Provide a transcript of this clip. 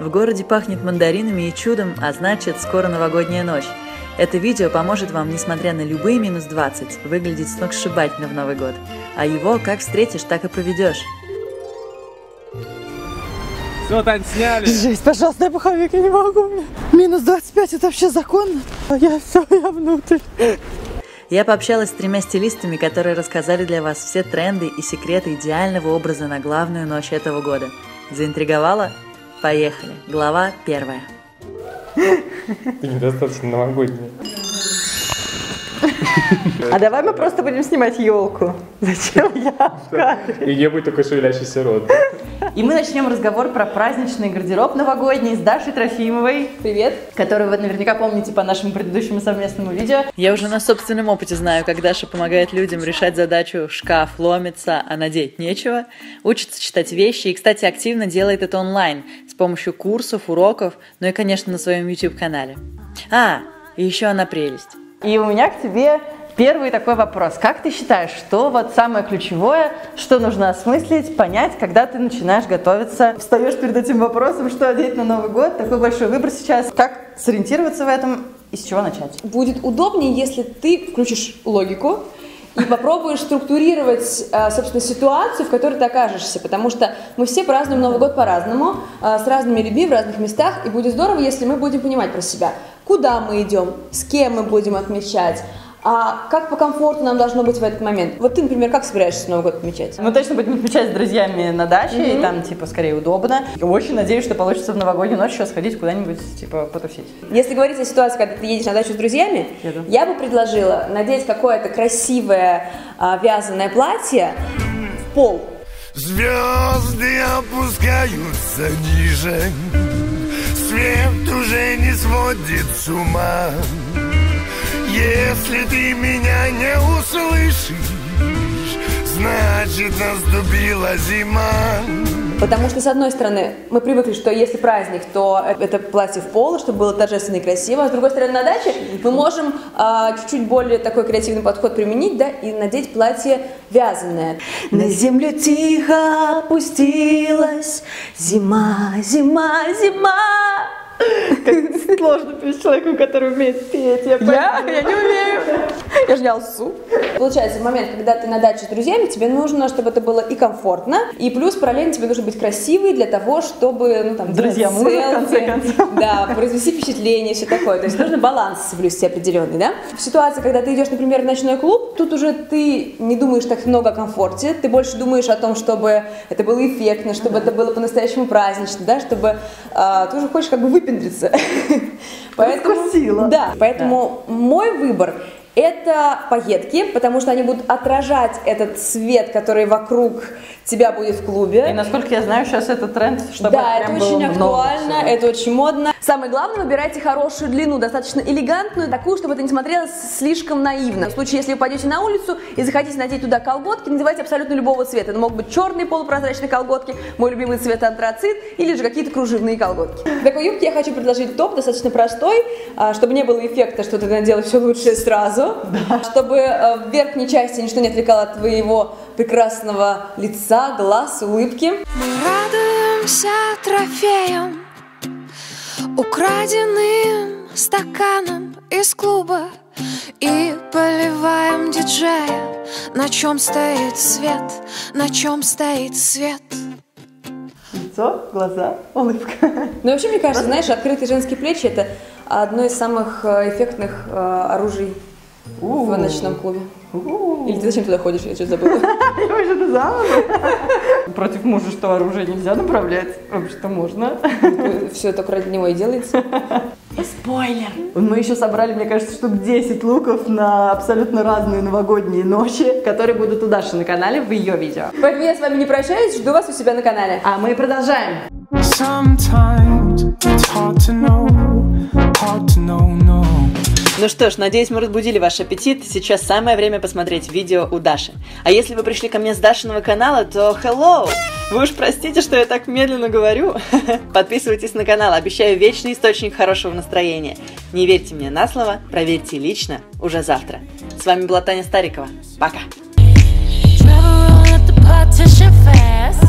В городе пахнет мандаринами и чудом, а значит, скоро новогодняя ночь. Это видео поможет вам, несмотря на любые минус 20, выглядеть сногсшибательно в Новый год. А его как встретишь, так и проведешь. Все, Тань, сняли. Жесть, пожалуйста, я пуховик, я не могу. Минус 25, это вообще законно? А я все, я внутрь. Я пообщалась с тремя стилистами, которые рассказали для вас все тренды и секреты идеального образа на главную ночь этого года. Заинтриговала? Поехали. Глава первая. Ты недостаточно новогодняя. А давай мы просто будем снимать елку. Зачем я? И не будет только шевелящийся рот. И мы начнем разговор про праздничный гардероб новогодний с Дашей Трофимовой. Привет. Которую вы наверняка помните по нашему предыдущему совместному видео. Я уже на собственном опыте знаю, как Даша помогает людям решать задачу «шкаф ломится, а надеть нечего», учится читать вещи и, кстати, активно делает это онлайн с помощью курсов, уроков, ну и, конечно, на своем YouTube-канале. А, и еще она прелесть. И у меня к тебе первый такой вопрос. Как ты считаешь, что вот самое ключевое, что нужно осмыслить, понять, когда ты начинаешь готовиться? Встаешь перед этим вопросом, что одеть на Новый год, такой большой выбор сейчас. Как сориентироваться в этом и с чего начать? Будет удобнее, если ты включишь логику и попробуешь структурировать, а, собственно, ситуацию, в которой ты окажешься, потому что мы все празднуем Новый год по-разному, а, с разными людьми в разных местах, и будет здорово, если мы будем понимать про себя, куда мы идем, с кем мы будем отмечать, а как по комфорту нам должно быть в этот момент? Вот ты, например, как собираешься Новый год отмечать? Мы точно будем отмечать с друзьями на даче, и там, типа, скорее удобно. И очень надеюсь, что получится в новогоднюю ночь еще сходить куда-нибудь, типа, потусить. Если говорить о ситуации, когда ты едешь на дачу с друзьями, Еду. я бы предложила надеть какое-то красивое а, вязаное платье в пол. Звезды опускаются ниже Свет уже не сводит с ума Если ты меня не услышишь Значит наступила зима Потому что, с одной стороны, мы привыкли, что если праздник, то это платье в пол, чтобы было торжественно и красиво. А с другой стороны, на даче мы можем а, чуть-чуть более такой креативный подход применить, да, и надеть платье вязаное. На землю тихо опустилась зима, зима, зима. Как сложно петь человеку, который умеет петь. Я, я, я не умею. Я же не алсу. Получается, в момент, когда ты на даче с друзьями, тебе нужно, чтобы это было и комфортно, и плюс параллельно тебе нужно быть красивой для того, чтобы, ну, там, Друзья мужа, в конце концов. Да, произвести впечатление, все такое. То есть нужно баланс соблюсти определенный, да? В ситуации, когда ты идешь, например, в ночной клуб, тут уже ты не думаешь так много о комфорте, ты больше думаешь о том, чтобы это было эффектно, чтобы это было по-настоящему празднично, да, чтобы а, ты уже хочешь как бы выпендриться. Раскусила. Да, поэтому мой выбор это пайетки, потому что они будут отражать этот свет, который вокруг тебя будет в И клубе. насколько я знаю, сейчас это тренд, чтобы да, это очень актуально, это очень модно. Самое главное, выбирайте хорошую длину, достаточно элегантную, такую, чтобы это не смотрелось слишком наивно. В случае, если вы пойдете на улицу и захотите надеть туда колготки, надевайте абсолютно любого цвета. Это могут быть черные полупрозрачные колготки, мой любимый цвет антрацит, или же какие-то кружевные колготки. В такой юбке я хочу предложить топ, достаточно простой, а, чтобы не было эффекта, что ты надела все лучшее сразу, чтобы э, в верхней части ничто не отвлекало от твоего прекрасного лица, глаз, улыбки. Мы радуемся трофеям, украденным стаканом из клуба и поливаем диджея, на чем стоит свет, на чем стоит свет. Лицо, глаза, улыбка. Ну, вообще, мне кажется, знаешь, открытые женские плечи – это одно из самых э, эффектных э, оружий в ночном клубе. Или ты зачем туда ходишь? Я что-то забыла. Я уже это замуж. Против мужа что, оружие нельзя направлять? Вообще-то можно. Все только ради него и делается. Спойлер! Мы еще собрали, мне кажется, штук 10 луков на абсолютно разные новогодние ночи, которые будут у Даши на канале в ее видео. Поэтому я с вами не прощаюсь, жду вас у себя на канале. А мы продолжаем. Sometimes it's hard to know, hard to know, no. Ну что ж, надеюсь, мы разбудили ваш аппетит. Сейчас самое время посмотреть видео у Даши. А если вы пришли ко мне с Дашиного канала, то hello! Вы уж простите, что я так медленно говорю. Подписывайтесь на канал, обещаю вечный источник хорошего настроения. Не верьте мне на слово, проверьте лично уже завтра. С вами была Таня Старикова. Пока! partition fast.